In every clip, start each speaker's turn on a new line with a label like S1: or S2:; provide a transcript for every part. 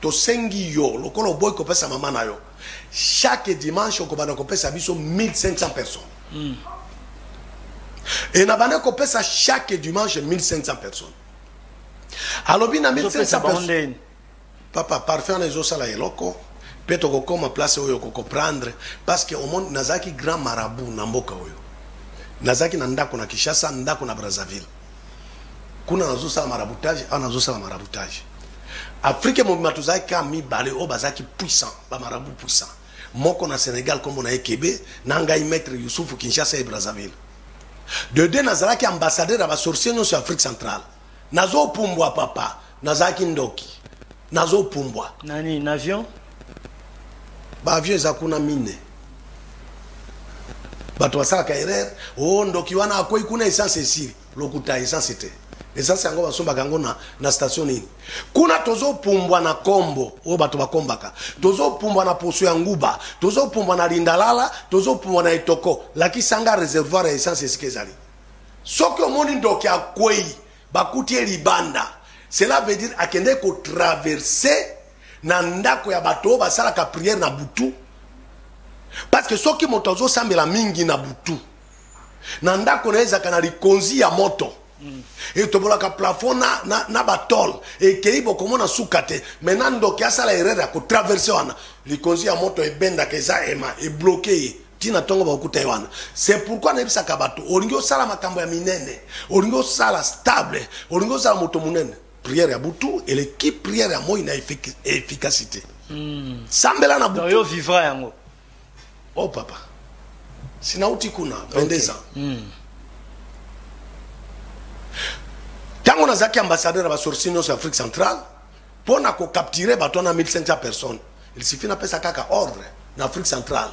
S1: Tosengi yo lokola oboyi kopesa mama na yo chaque dimanche okobanda kopesa biso 1500 personnes. Mm. Et nabanda kopesa chaque dimanche 1500 personnes. Alobi na 1500 personnes. Papa parfum na ezosala eloko mpe tokokoma place oyo kokomprendre parce que omoni nazalaki grand marabout na mboka oyo nazalaki na ndako na kinshasa ndako na brazzaville kuna nazosala maraboutage awa nazosala maraboutage afrike mobima tozalaki kaka mibale oyo bazalaki puissant bamarabu puissant moko na sénégal nkombo na ye kebe na ngai maître yusufu kinshasa ye brazzaville de deux nazalaki ambassadeur ya basorcier nyonso ya afrique centrale nazopumbwa papa Nazalaki ndoki nazo
S2: pumbwa. Na nini? Na avion?
S1: Ba avion eza kuna mine. Bato basalaka erreur, oh ndoki wana akwei kuna essence esili. Lokuta, essence te. Essence yango basombaka yango na, na station nini? Kuna tozo pumbwa na kombo oyo bato bakombaka. Tozo pumbwa na poso ya nguba, tozo pumbwa na lindalala, tozo pumbwa na etoko. Lakisa nga reservoir ya essence esika ezali. Soki omoni ndoki akwei Bakuti ye libanda, cela veut dire akendeki ko traverser na ndako ya bato oyo basalaka prière na butu, parce que soki moto azosambela mingi na butu na ndako na ye ezalaka na likonzi ya moto mm. etobolaka plafond na, na, na batole ekei bokomona suka te mai na ndoki asala erreur ya kotraverse wana likonzi ya moto ebendaka eza ema ebloke ye Ti na tongo bakokuta ye wana. C'est pourquoi nayebisaka batu, olingi osala makambo ya minene, olingi osala stable, olingi ozala moto monene, prière ya butu eleki prière ya moyi na
S2: efficacite.
S1: Sambela na butu.
S2: Donc yo vivra yango.
S1: Oh papa. Si nauti kuna 22 ans.
S2: Okay.
S1: Tango nazalaki ambassadeur ya ba sorciers nyonso ya Afrique centrale, Pona ko capturer bato wana 1500 personnes, il suffit na pesa kaka ordre na Afrique centrale,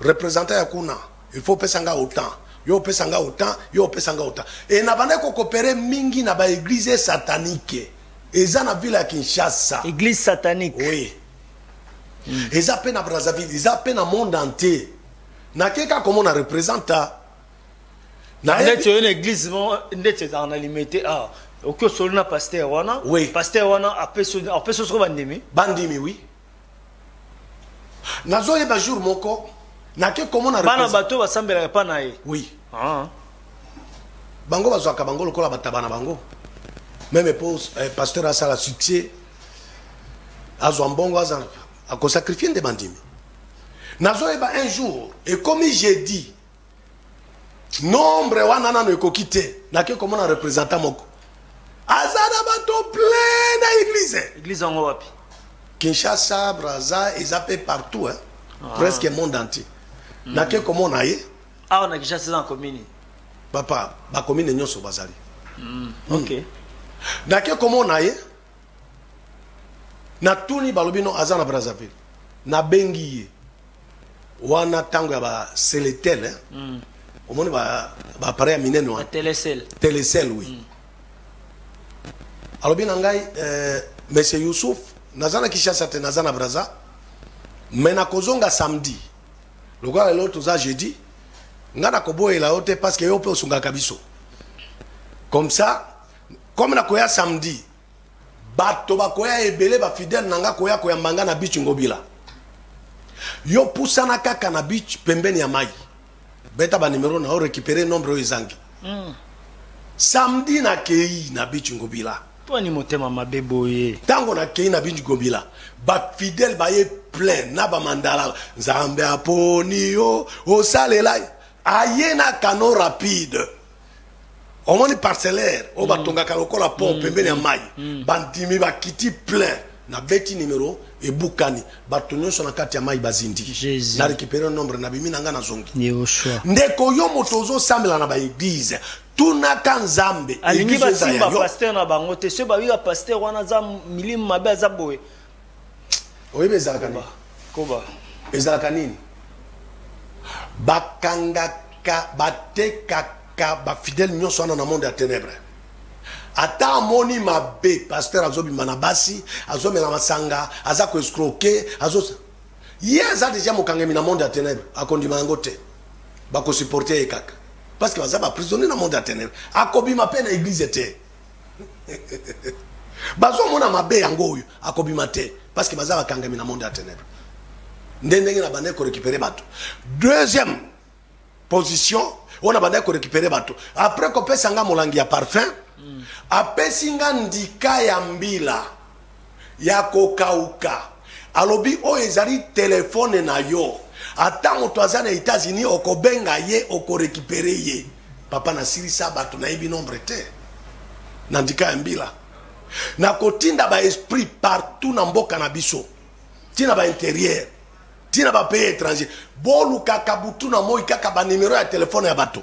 S1: representant ya kuna il faut opesa nga autant, yo opesa nga autant, yo opesa nga autant. Et na bandaki ko cooperer mingi na ba eglises sataniques eza na ville ya Kinshasa.
S2: Eglise satanique?
S1: Oui. Mm. Eza pe na Brazzaville, eza pe na monde entier. Nake kaka komona representant Na
S2: ndeti oye na eglise mo ndeti ezalaka na limete ah oki osolo na pasteur wana
S1: oui.
S2: pasteur wana apesi apesi soko bandimi
S1: bandimi oui nazoyeba jour moko nake komona
S2: bana bato basambelaka epa na ye
S1: oui
S2: ah.
S1: bango bazwaka bango lokola bataba na bango meme po eh, pasteur asala succès azwa mbongo aza akosakrifie nde bandimi nazoyeba un jour ekomi jeudi nombre wana nano ekoki te nake komona representant moko aza na bato plein na eglise
S2: eglise yango wapi
S1: kinshasa braza eza mpe partout hein? ah. presque monde entier mm. nake komona ye
S2: awa na kinshasa eza na komini
S1: papa bakomine nyonso bazali
S2: mm. okay. mm.
S1: nake komona ye natuni balobi no aza na brazzaville nabengi ye Wana tango ya ba seletel hein.
S2: Mm.
S1: Omoni ba ba appareil ya minene wana.
S2: Telecel.
S1: Telecel oui. Mm. Alobi na ngai euh, monsieur Youssouf naza na Kinshasa te naza na Brazza mais nakozonga samedi. Lokola lelo toza jeudi nga nakoboyela yo te parce que yo mpe osungaka biso. Comme ça comme nakoya samedi Bato bakoya ebele ba fidèle na nga koya koyamba nga na beach Ngobila. Yo pusana kaka na beach pembeni ya mayi. Beta ba numero na yo recuperer nombre oyo ezangi. Samedi nakeyi na beach Ngobila.
S2: Mpo nini motema mabe boye?
S1: Tango nakeyi na beach Ngobila, ba fidèle baye plein na ba mandala. Nzambe aponi yo, osalela ye. Aye na canot rapide. Omoni parcellaire oyo batongaka lokola pont pembeni ya mayi, bandimi bakiti plein, nabeti numero ebukani, batu nionso na kati ya mayi bazindi, na recuperer nombre nabimi na ngai nazongi. Ndeko yo moto ozosambela na ba eglise tunaka nzambe eglise eza ya yo? oyebi ezalaka nini
S2: koba
S1: ezalaka nini bakangaka batekaka bafidele nyonso wana na monde ya tenebre ata amoni mabe pasteur azobima na basi azomela masanga aza koescroke azo ye aza deja mokangemi na monde ya tenebre akondima yango te bakosupporte ye kaka parce que baza baprisonnier na monde ya tenebre akobima mpe na eglise te bazo mona mabe yango oyo akobima te parce que baza bakangami na monde ya tenebre nde ndenge na bande ko récupérer bato deuxième position oyo na bandaki ko récupérer bato après kopesa nga molangi ya parfum mm. apesi nga ndika ya mbila ya kokauka alobi oyo ezali telephone na yo ata moto aza na etats unis okobenga ye oko recupere ye papa na silisa bato nayebi nombre te na ndika ya mbila na kotinda ba esprit partout na mboka na biso tina ba interieur tina ba pays étranger bolukaka butu na moi kaka ba numero ya telephone ya bato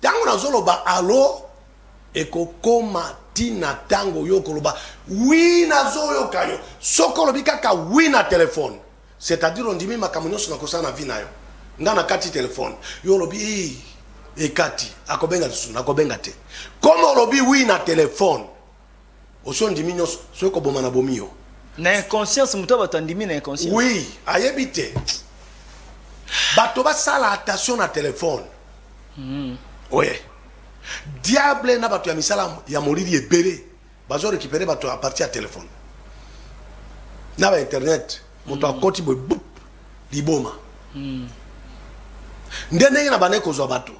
S2: Tango nazo loba
S1: allo eko koma ti na tango yo oko loba oui nazo yoka yo. Soki olobi kaka oui na telephone c'est à dire ondimi makambo nionso nako sala na vie na yo. Nga na kati telephone yo olobi iih ekati ako benga lisusu nako benga te. Comme olobi oui na telephone Osi ondimi nionso soki koboma na bomi yo.
S2: Na inconscience moto ya bato andimi na inconscience.
S1: Oui, ayebi te. Bato basala attention na telephone. Mm. Oui. Diable na bato ya misala ya molili ebele bazo récupérer bato à partir ya telephone. Na ba internet moto mm. akoti boye liboma. Mm. nde ndenge na bande kozwa bato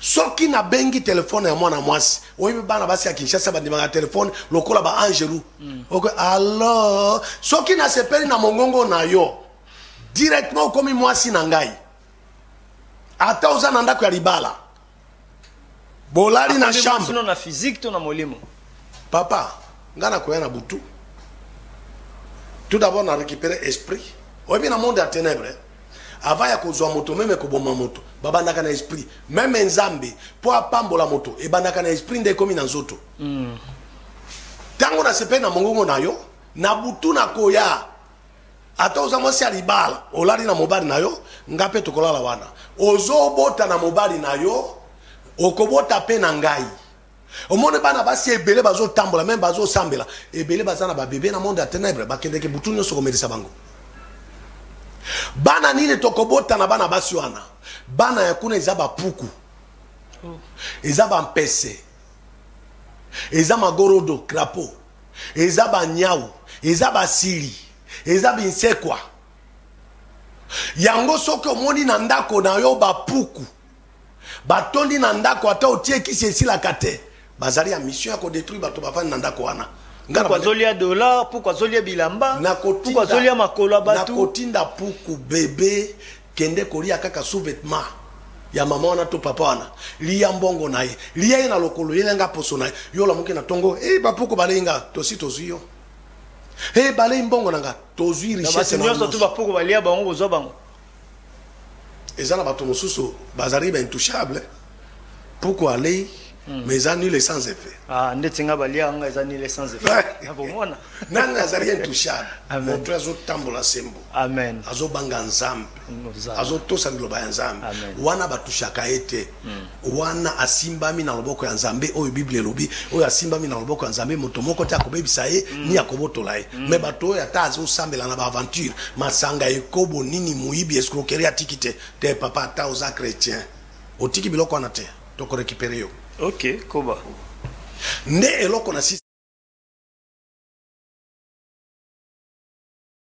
S1: Soki na bengi telephone ya mwana mwasi, oyebi bana basi ya Kinshasa bandimaka telephone lokola ba angelu. Mm. Ok, allo. Soki na sepeli na mongongo na yo, directement okomi mwasi na ngai. Ata oza na ndako ya libala. Bolali na chambre.
S2: Sino na physique to na molimo.
S1: Papa, nga na koya na butu. Tout d'abord na récupérer esprit. Oyebi na monde ya ténèbres. Eh? Avant ya kozua moto meme koboma moto babandaka na esprit meme nzambe po apambola moto ebandaka na esprit nde ekomi na nzoto mm. tango nasepeli na mongongo na yo na butu na koya ata oza mwasi ya libala olali na mobali na yo nga mpe tokolala wana ozobota na mobali na yo okobota mpe na ngai Omoni bana basi ebele bazo tambola meme bazo sambela ebele baza na ba bebe na monde ya tenebre bakendeke butu nyonso komelisa bango bana nini tokobota na bana basi wana bana ya kuna eza bapuku oh. eza bampese eza magorodo crapo eza banyau eza basili eza binsekwa yango soki omoni na ndako na yo bapuku batondi na ndako ata otie kisi esilaka te bazali ya mission ya ko detruire bato bavandi na ndako wana
S2: puku azolia dollar puku azolia bilamba puku azolia makolo ya bato
S1: nakotinda puku bebe kende kolia kaka sous vetement ya mama wana to papa wana liya mbongo na ye liya ye na lokolo yele nga poso na ye yo olamuki na ntongo e eh, bapuku balei nga tosi tozwi yo e balei mbongo na nga tozwi richesse
S2: nyonso tu bapuku balia bango kozwa bango
S1: Eza na batu mususu bazali ba intouchable puku alei mais eza nul et sans effet.
S2: Ah ndeti nga balia nga eza nul et sans effet. Na komona.
S1: Nani azali intouchable? Moto oyo azo tambola sembo.
S2: Amen.
S1: Azo banga Nzambe. Azo tosa liloba ya Nzambe. Wana ba touchaka ye te. Wana asimbami na loboko ya Nzambe, oyo Bible elobi, oyo asimbami na loboko ya Nzambe, moto moko te akobebisa ye, ni akobotola ye. Mais bato oyo ata azo sambela na ba aventure, masanga, ekobo, nini, moyibi, escroquerie atiki te. Te papa ata oza chretien otiki biloko wana te. Toko recuperer yo.
S2: Ok koba.
S1: Nde eloko na.